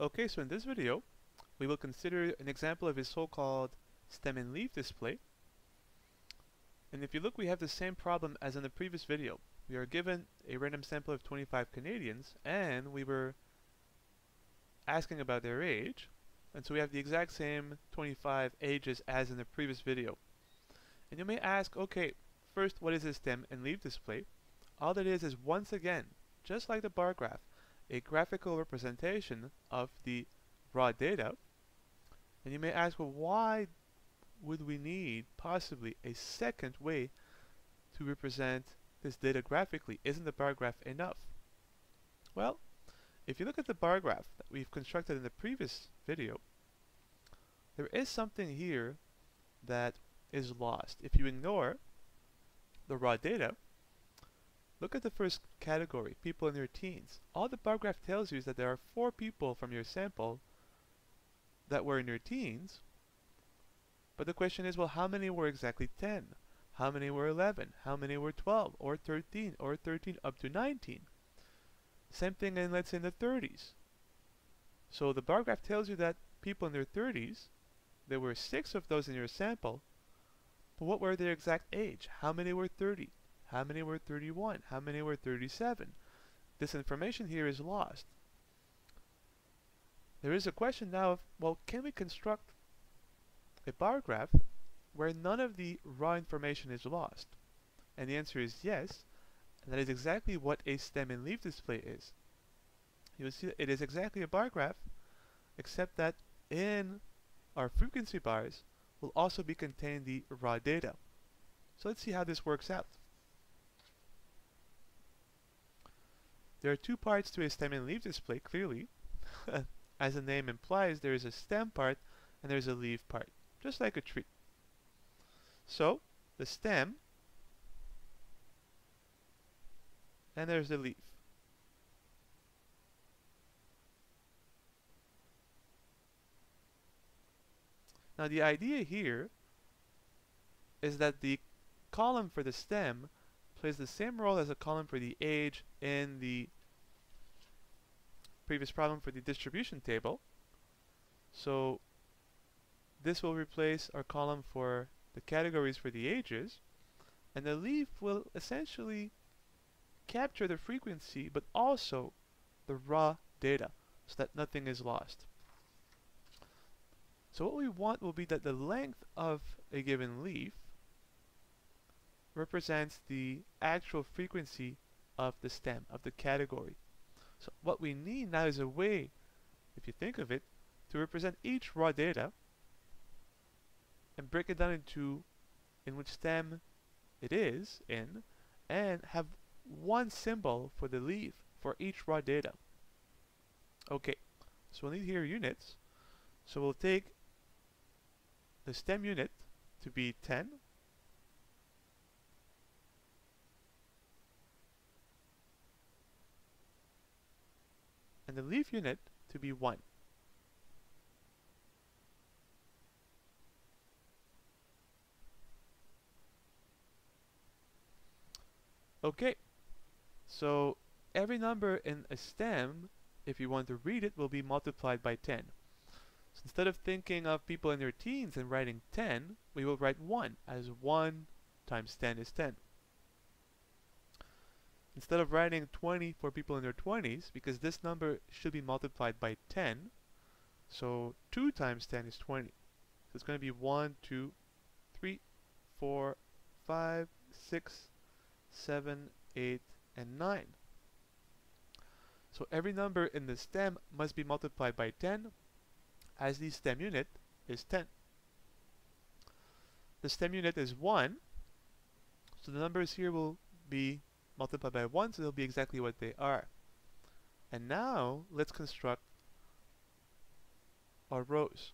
Okay, so in this video, we will consider an example of a so-called stem and leaf display. And if you look, we have the same problem as in the previous video. We are given a random sample of 25 Canadians, and we were asking about their age. And so we have the exact same 25 ages as in the previous video. And you may ask, okay, first, what is a stem and leaf display? All that is is once again, just like the bar graph, a graphical representation of the raw data. And you may ask, well, why would we need possibly a second way to represent this data graphically? Isn't the bar graph enough? Well, if you look at the bar graph that we've constructed in the previous video, there is something here that is lost. If you ignore the raw data, Look at the first category, people in their teens. All the bar graph tells you is that there are four people from your sample that were in their teens. But the question is, well, how many were exactly 10? How many were 11? How many were 12? Or 13? Or 13 up to 19? Same thing in, let's say, in the 30s. So the bar graph tells you that people in their 30s, there were six of those in your sample, but what were their exact age? How many were 30? How many were 31? How many were 37? This information here is lost. There is a question now of, well, can we construct a bar graph where none of the raw information is lost? And the answer is yes, and that is exactly what a stem and leaf display is. You will see it is exactly a bar graph, except that in our frequency bars will also be contained the raw data. So let's see how this works out. There are two parts to a stem and leaf display, clearly. As the name implies, there is a stem part and there's a leaf part, just like a tree. So, the stem, and there's the leaf. Now the idea here is that the column for the stem plays the same role as a column for the age in the previous problem for the distribution table. So this will replace our column for the categories for the ages and the leaf will essentially capture the frequency but also the raw data so that nothing is lost. So what we want will be that the length of a given leaf represents the actual frequency of the stem, of the category. So what we need now is a way, if you think of it, to represent each raw data and break it down into in which stem it is in and have one symbol for the leaf for each raw data. Okay, so we'll need here units. So we'll take the stem unit to be 10 and the leaf unit to be 1. Okay, so every number in a stem, if you want to read it, will be multiplied by 10. So instead of thinking of people in their teens and writing 10, we will write 1, as 1 times 10 is 10 instead of writing 20 for people in their 20s, because this number should be multiplied by 10, so 2 times 10 is 20. So it's going to be 1, 2, 3, 4, 5, 6, 7, 8, and 9. So every number in the stem must be multiplied by 10, as the stem unit is 10. The stem unit is 1, so the numbers here will be multiply by 1, so they'll be exactly what they are. And now, let's construct our rows.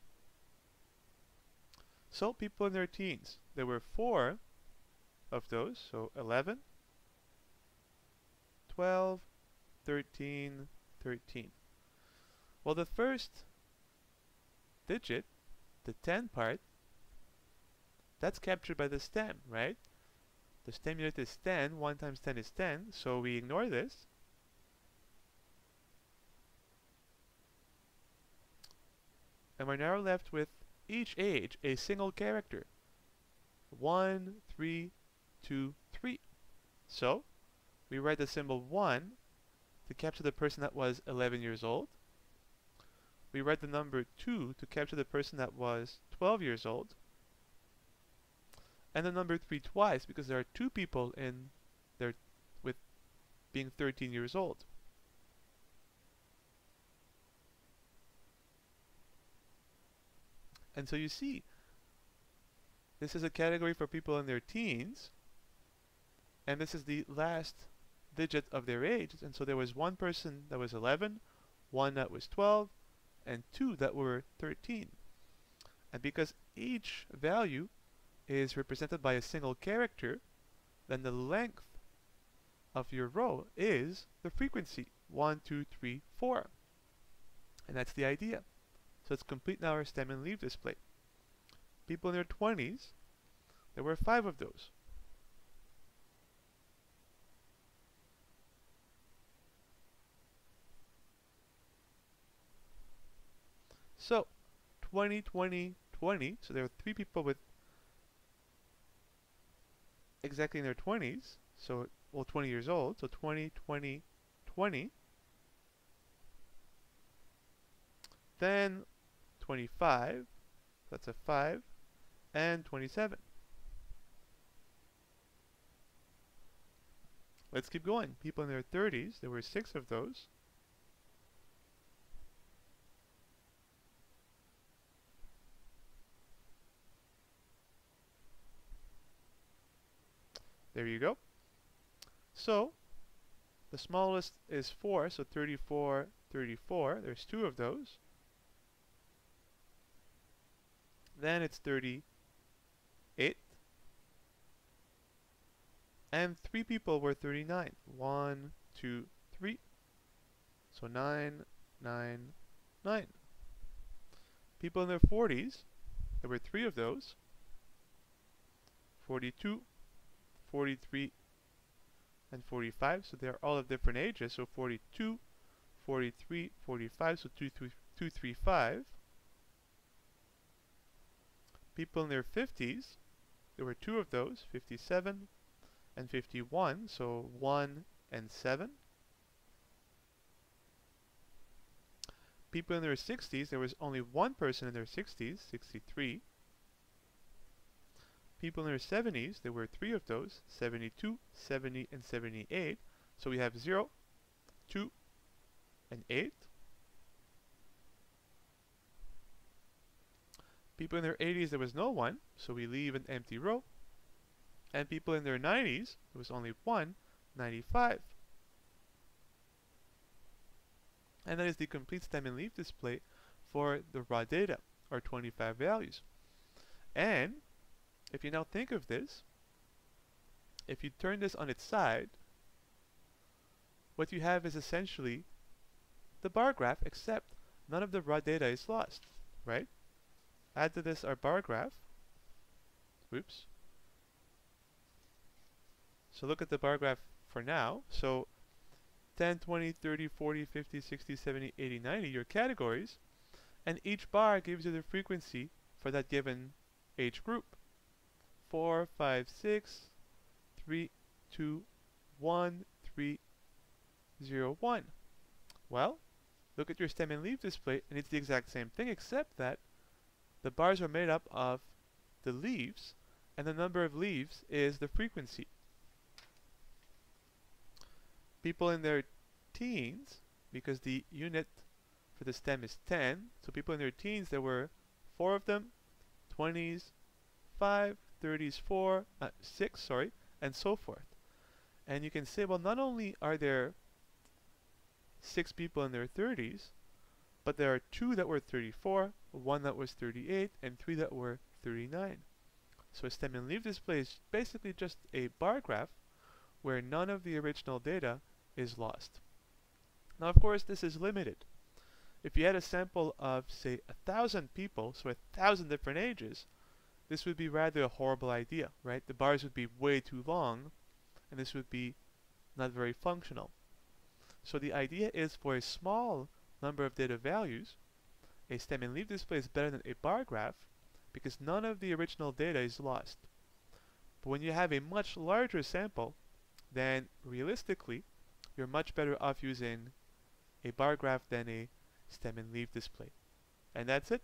So, people in their teens. There were 4 of those, so 11, 12, 13, 13. Well, the first digit, the 10 part, that's captured by the stem, right? The stem unit is 10, 1 times 10 is 10, so we ignore this. And we're now left with each age a single character. 1, 3, 2, 3. So, we write the symbol 1 to capture the person that was 11 years old. We write the number 2 to capture the person that was 12 years old. And the number 3 twice because there are two people in there with being 13 years old. And so you see, this is a category for people in their teens, and this is the last digit of their age. And so there was one person that was 11, one that was 12, and two that were 13. And because each value is represented by a single character, then the length of your row is the frequency, 1, 2, 3, 4. And that's the idea. So let's complete now our stem and leaf display. People in their 20s, there were five of those. So, 20, 20, 20, so there were three people with exactly in their 20s, so, well, 20 years old, so 20, 20, 20. Then 25, that's a 5, and 27. Let's keep going. People in their 30s, there were six of those. There you go. So, the smallest is 4, so 34, 34. There's two of those. Then it's 38. And three people were 39. One, two, three. So 9, 9, 9. People in their 40s, there were three of those. 42, 43, and 45. So they're all of different ages. So 42, 43, 45. So 2, 3, 2 3, 5 people in their 50s, there were two of those, 57 and 51, so 1 and 7. People in their 60s, there was only one person in their 60s, 63. People in their 70s, there were three of those, 72, 70, and 78. So we have 0, 2, and 8. People in their 80s, there was no one, so we leave an empty row. And people in their 90s, there was only one, 95. And that is the complete stem and leaf display for the raw data, or 25 values. And if you now think of this, if you turn this on its side, what you have is essentially the bar graph, except none of the raw data is lost, right? add to this our bar graph. Oops. So look at the bar graph for now. So 10, 20, 30, 40, 50, 60, 70, 80, 90, your categories. And each bar gives you the frequency for that given age group. 4, 5, 6, 3, 2, 1, 3, 0, 1. Well, look at your stem and leaf display and it's the exact same thing except that the bars are made up of the leaves, and the number of leaves is the frequency. People in their teens, because the unit for the stem is 10, so people in their teens, there were 4 of them, 20s, 5, 30s, 4, uh, 6, sorry, and so forth. And you can say, well, not only are there 6 people in their 30s, but there are 2 that were 34, one that was 38, and three that were 39. So a stem and leaf display is basically just a bar graph where none of the original data is lost. Now of course this is limited. If you had a sample of say a thousand people, so a thousand different ages, this would be rather a horrible idea, right? The bars would be way too long and this would be not very functional. So the idea is for a small number of data values a stem and leaf display is better than a bar graph because none of the original data is lost. But when you have a much larger sample, then realistically, you're much better off using a bar graph than a stem and leaf display. And that's it.